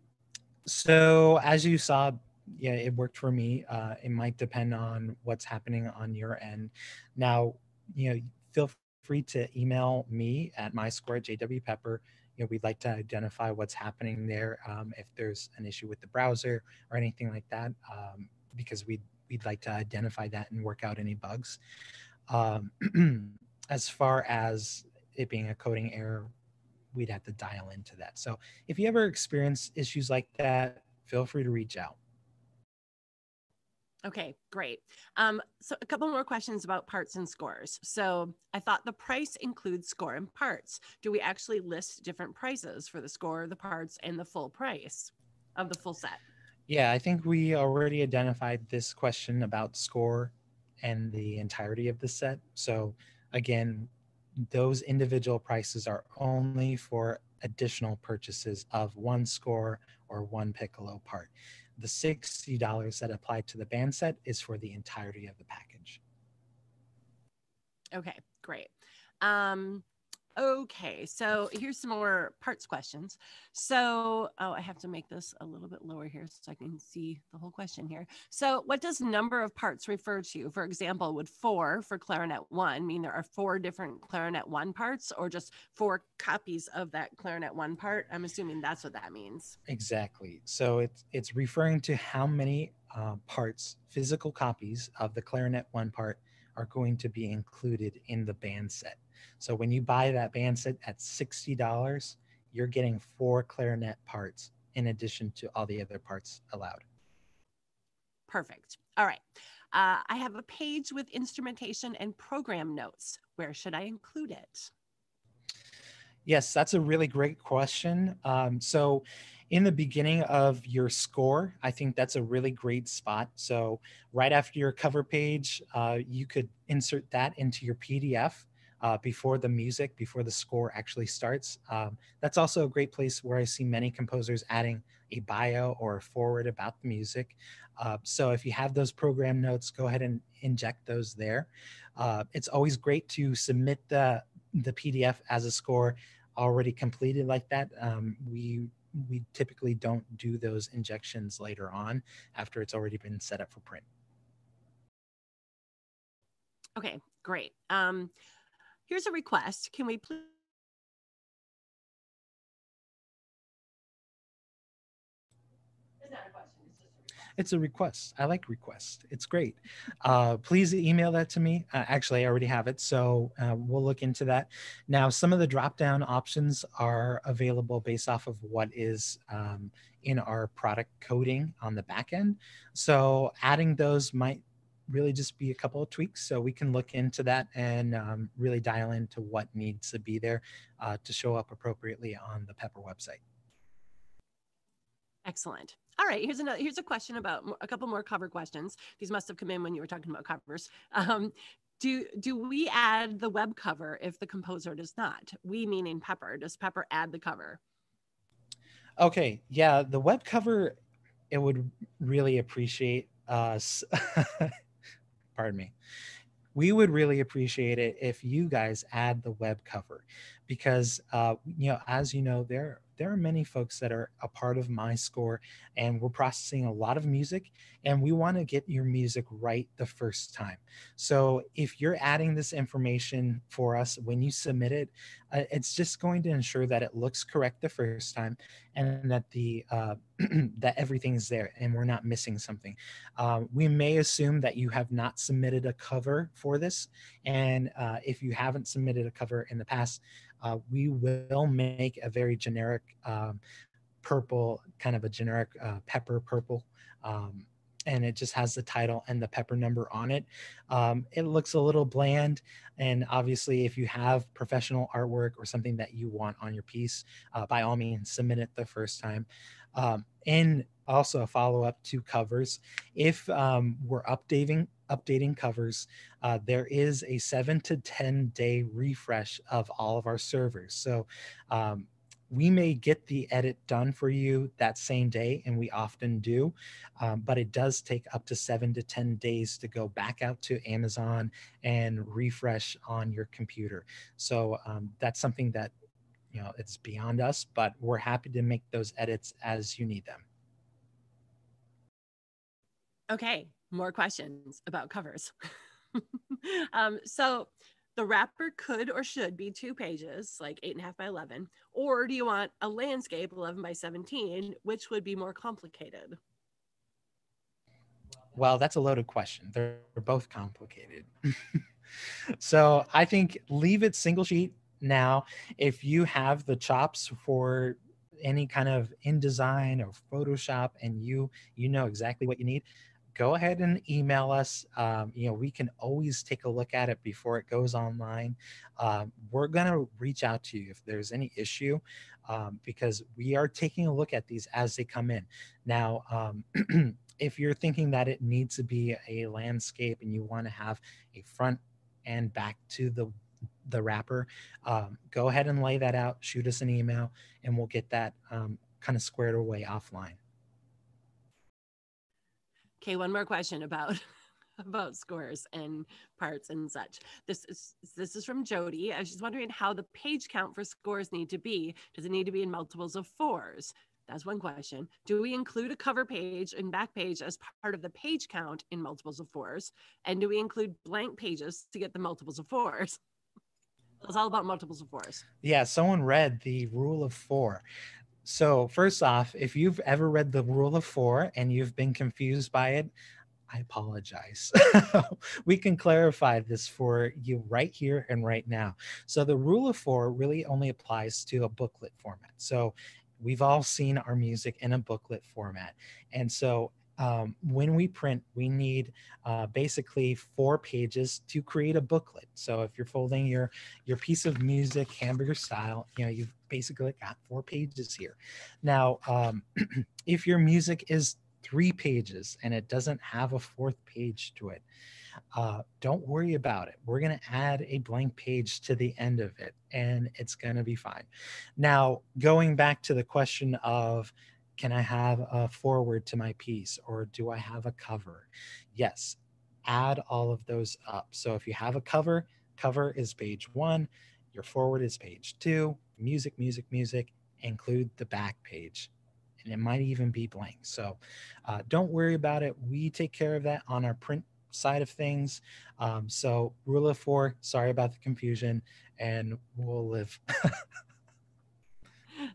B: so as you saw yeah, it worked for me. Uh, it might depend on what's happening on your end. Now, you know, feel free to email me at my score at JW Pepper. You know, we'd like to identify what's happening there. Um, if there's an issue with the browser or anything like that, um, because we'd we'd like to identify that and work out any bugs. Um, as far as it being a coding error, we'd have to dial into that. So if you ever experience issues like that, feel free to reach out.
A: Okay, great. Um, so a couple more questions about parts and scores. So I thought the price includes score and parts. Do we actually list different prices for the score, the parts, and the full price of the full set?
B: Yeah, I think we already identified this question about score and the entirety of the set. So again, those individual prices are only for additional purchases of one score or one piccolo part the $60 that apply to the band set is for the entirety of the package.
A: Okay, great. Um, Okay, so here's some more parts questions. So, oh, I have to make this a little bit lower here so I can see the whole question here. So, what does number of parts refer to? For example, would four for clarinet one mean there are four different clarinet one parts or just four copies of that clarinet one part? I'm assuming that's what that means.
B: Exactly. So, it's, it's referring to how many uh, parts, physical copies of the clarinet one part are going to be included in the band set. So when you buy that band set at $60, you're getting four clarinet parts in addition to all the other parts allowed.
A: Perfect. All right. Uh, I have a page with instrumentation and program notes. Where should I include it?
B: Yes, that's a really great question. Um, so, in the beginning of your score, I think that's a really great spot. So, right after your cover page, uh, you could insert that into your PDF uh, before the music, before the score actually starts. Um, that's also a great place where I see many composers adding a bio or a forward about the music. Uh, so if you have those program notes, go ahead and inject those there. Uh, it's always great to submit the, the PDF as a score already completed like that. Um, we we typically don't do those injections later on after it's already been set up for print.
A: Okay, great. Um, Here's a request. Can we please?
B: It's a question? It's a request. Request. I like requests. It's great. Uh, please email that to me. Uh, actually, I already have it, so uh, we'll look into that. Now, some of the drop-down options are available based off of what is um, in our product coding on the back end. So adding those might really just be a couple of tweaks so we can look into that and um, really dial into what needs to be there uh, to show up appropriately on the pepper website.
A: Excellent. All right here's another here's a question about a couple more cover questions. These must have come in when you were talking about covers. Um, do do we add the web cover if the composer does not? We meaning pepper. Does pepper add the cover?
B: Okay yeah the web cover it would really appreciate us pardon me, we would really appreciate it if you guys add the web cover because uh, you know, as you know, there there are many folks that are a part of my score and we're processing a lot of music and we want to get your music right the first time. So if you're adding this information for us when you submit it uh, it's just going to ensure that it looks correct the first time and that the uh, that everything's there and we're not missing something. Uh, we may assume that you have not submitted a cover for this and uh, if you haven't submitted a cover in the past uh, we will make a very generic um, purple, kind of a generic uh, pepper purple. Um, and it just has the title and the pepper number on it. Um, it looks a little bland. And obviously, if you have professional artwork or something that you want on your piece, uh, by all means, submit it the first time. Um, and also a follow up to covers. If um, we're updating updating covers, uh, there is a seven to 10 day refresh of all of our servers. So um, we may get the edit done for you that same day, and we often do, um, but it does take up to seven to 10 days to go back out to Amazon and refresh on your computer. So um, that's something that, you know, it's beyond us, but we're happy to make those edits as you need them.
A: Okay, more questions about covers. um, so the wrapper could or should be two pages, like eight and a half by 11, or do you want a landscape 11 by 17, which would be more complicated?
B: Well, that's a loaded question. They're both complicated. so I think leave it single sheet now. If you have the chops for any kind of InDesign or Photoshop and you you know exactly what you need, go ahead and email us. Um, you know, we can always take a look at it before it goes online. Um, we're going to reach out to you if there's any issue um, because we are taking a look at these as they come in. Now, um, if you're thinking that it needs to be a landscape and you want to have a front and back to the the wrapper, um, go ahead and lay that out. Shoot us an email, and we'll get that kind of squared away offline.
A: Okay, one more question about about scores and parts and such. This is this is from Jody. Just wondering how the page count for scores need to be. Does it need to be in multiples of fours? That's one question. Do we include a cover page and back page as part of the page count in multiples of fours? And do we include blank pages to get the multiples of fours? It's all about multiples of fours.
B: Yeah, someone read the rule of four. So, first off, if you've ever read the rule of four and you've been confused by it, I apologize. we can clarify this for you right here and right now. So, the rule of four really only applies to a booklet format. So, we've all seen our music in a booklet format. And so, um, when we print, we need uh, basically four pages to create a booklet. So if you're folding your your piece of music, hamburger style, you know you've basically got four pages here. Now, um, if your music is three pages and it doesn't have a fourth page to it, uh, don't worry about it. We're going to add a blank page to the end of it and it's going to be fine. Now, going back to the question of can I have a forward to my piece or do I have a cover? Yes, add all of those up. So if you have a cover, cover is page one, your forward is page two, music, music, music, include the back page. And it might even be blank. So uh, don't worry about it. We take care of that on our print side of things. Um, so rule of four, sorry about the confusion, and we'll live.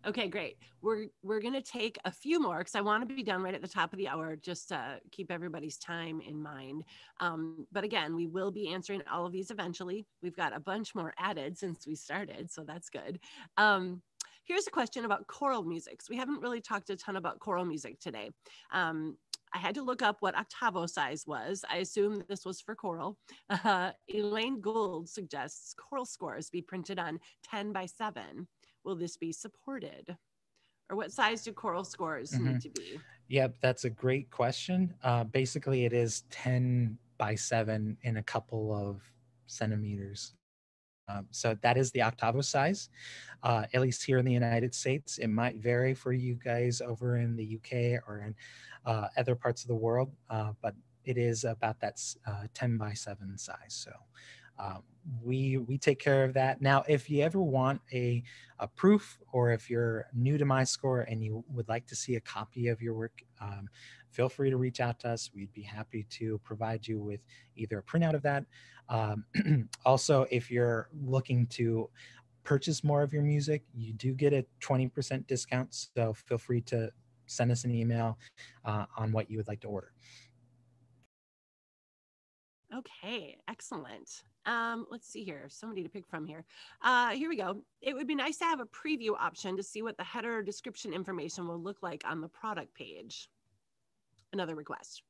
A: okay, great. We're we're gonna take a few more because I want to be done right at the top of the hour, just to keep everybody's time in mind. Um, but again, we will be answering all of these eventually. We've got a bunch more added since we started, so that's good. Um, here's a question about choral music. So we haven't really talked a ton about choral music today. Um, I had to look up what octavo size was. I assume this was for choral. Uh, Elaine Gould suggests choral scores be printed on 10 by 7 will this be supported? Or what size do choral scores mm-hmm. need to be?
B: Yep, that's a great question. Uh, basically, it is 10 by 7 in a couple of centimeters. Um, so that is the octavo size, uh, at least here in the United States. It might vary for you guys over in the UK or in uh, other parts of the world, uh, but it is about that uh, 10 by 7 size. So um, we we take care of that. Now, if you ever want a a proof, or if you're new to MyScore and you would like to see a copy of your work, um, feel free to reach out to us. We'd be happy to provide you with either a printout of that. Um, also, if you're looking to purchase more of your music, you do get a 20% discount. So feel free to send us an email uh, on what you would like to order.
A: Okay, excellent. Um, let's see here. Somebody to pick from here. Uh, here we go. It would be nice to have a preview option to see what the header description information will look like on the product page. Another request.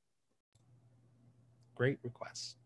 B: Great request.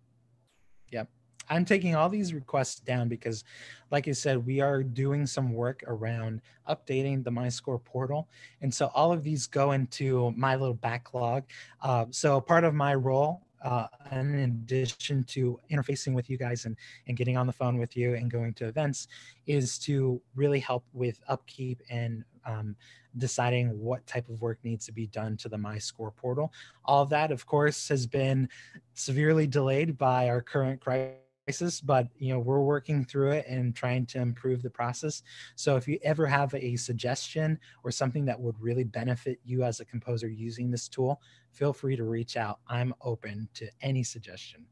B: Yep. I'm taking all these requests down because, like I said, we are doing some work around updating the MyScore portal. And so all of these go into my little backlog. Uh, so part of my role uh, and in addition to interfacing with you guys and, and getting on the phone with you and going to events, is to really help with upkeep and um, deciding what type of work needs to be done to the MyScore portal. All of that, of course, has been severely delayed by our current crisis crisis, but you know we're working through it and trying to improve the process. So if you ever have a suggestion or something that would really benefit you as a composer using this tool, feel free to reach out. I'm open to any suggestion.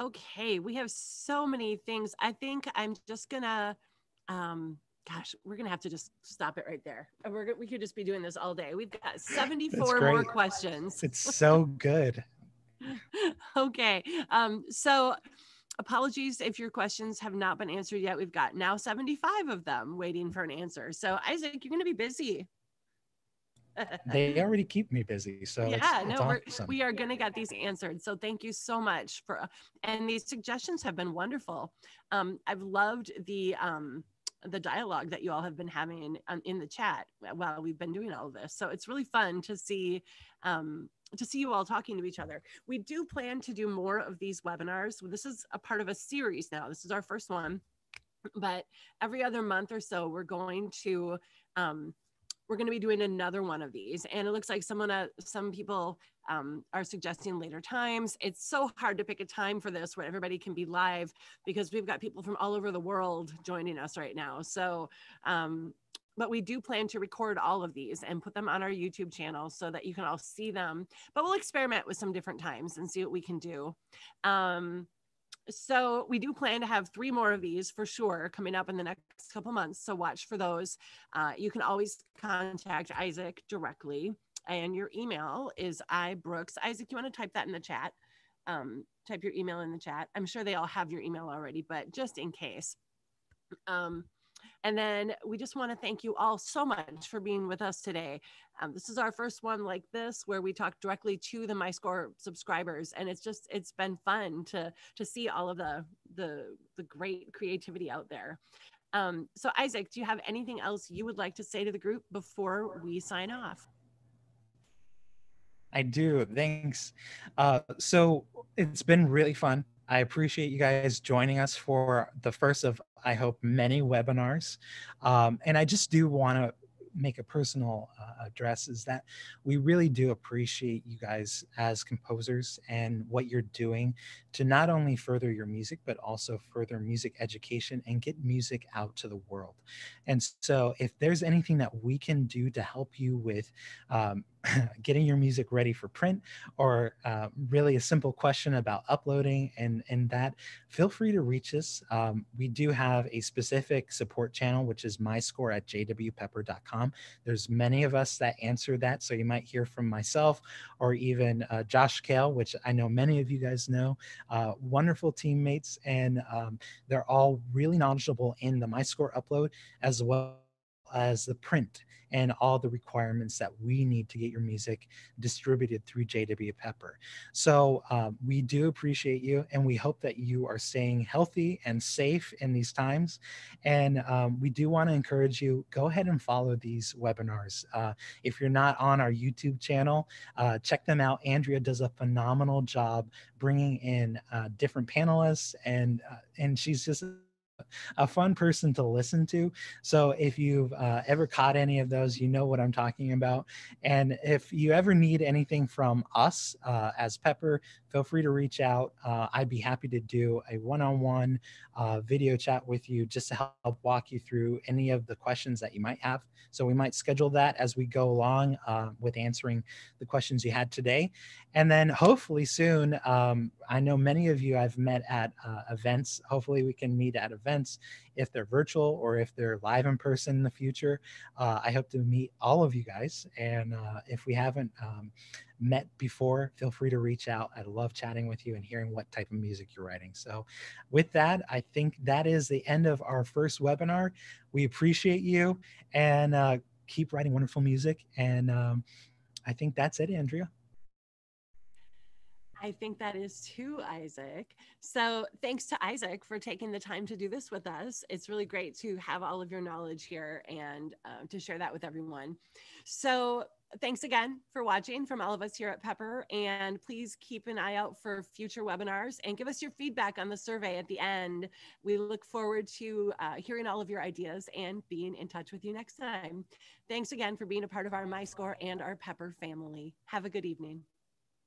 A: Okay, we have so many things. I think I'm just gonna um gosh, we're gonna have to just stop it right there. We're we could just be doing this all day. We've got 74 more questions.
B: It's so good.
A: okay. Um, so apologies if your questions have not been answered yet. We've got now 75 of them waiting for an answer. So Isaac, you're going to be busy.
B: They already keep me busy. So
A: yeah, it's, it's no, awesome. we're, we are going to get these answered. So thank you so much for, and these suggestions have been wonderful. Um, I've loved the, um, the dialogue that you all have been having in, um, in the chat while we've been doing all of this. So it's really fun to see um, to see you all talking to each other. We do plan to do more of these webinars. This is a part of a series now. This is our first one, but every other month or so, we're going to um, we're going to be doing another one of these. And it looks like someone, uh, some people um, are suggesting later times. It's so hard to pick a time for this where everybody can be live because we've got people from all over the world joining us right now. So um, but we do plan to record all of these and put them on our YouTube channel so that you can all see them. But we'll experiment with some different times and see what we can do. Um, so we do plan to have three more of these for sure coming up in the next couple months. So watch for those. Uh, you can always contact Isaac directly, and your email is ibrooks. Isaac, you want to type that in the chat? Um, type your email in the chat. I'm sure they all have your email already, but just in case. Um, and then we just want to thank you all so much for being with us today. Um, this is our first one like this where we talk directly to the MyScore subscribers, and it's just it's been fun to to see all of the the the great creativity out there. Um, so Isaac, do you have anything else you would like to say to the group before we sign off?
B: I do. Thanks. Uh, so it's been really fun. I appreciate you guys joining us for the first of I hope, many webinars. Um, and I just do want to make a personal uh, address is that we really do appreciate you guys as composers and what you're doing to not only further your music but also further music education and get music out to the world and so if there's anything that we can do to help you with um, getting your music ready for print or uh, really a simple question about uploading and and that feel free to reach us. Um, we do have a specific support channel which is myscore at jwpepper.com there's many of us that answer that so you might hear from myself or even uh, josh kale which i know many of you guys know uh, wonderful teammates and um, they're all really knowledgeable in the myscore upload as well as the print and all the requirements that we need to get your music distributed through JW Pepper. So um, we do appreciate you and we hope that you are staying healthy and safe in these times. And um, we do want to encourage you, go ahead and follow these webinars. Uh, if you're not on our YouTube channel, uh, check them out. Andrea does a phenomenal job bringing in uh, different panelists and, uh, and she's just a fun person to listen to. So if you've uh, ever caught any of those, you know what I'm talking about. And if you ever need anything from us uh, as Pepper, feel free to reach out. Uh, I'd be happy to do a one-on-one uh, video chat with you just to help walk you through any of the questions that you might have. So we might schedule that as we go along uh, with answering the questions you had today. And then hopefully soon, um, I know many of you I've met at uh, events. Hopefully we can meet at events if they're virtual or if they're live in person in the future. Uh, I hope to meet all of you guys. And uh, if we haven't um, met before, feel free to reach out. I love chatting with you and hearing what type of music you're writing. So with that, I think that is the end of our first webinar. We appreciate you and uh, keep writing wonderful music. And um, I think that's it, Andrea.
A: I think that is too, Isaac. So thanks to Isaac for taking the time to do this with us. It's really great to have all of your knowledge here and uh, to share that with everyone. So thanks again for watching from all of us here at Pepper. And please keep an eye out for future webinars and give us your feedback on the survey at the end. We look forward to uh, hearing all of your ideas and being in touch with you next time. Thanks again for being a part of our MyScore and our Pepper family. Have a good evening.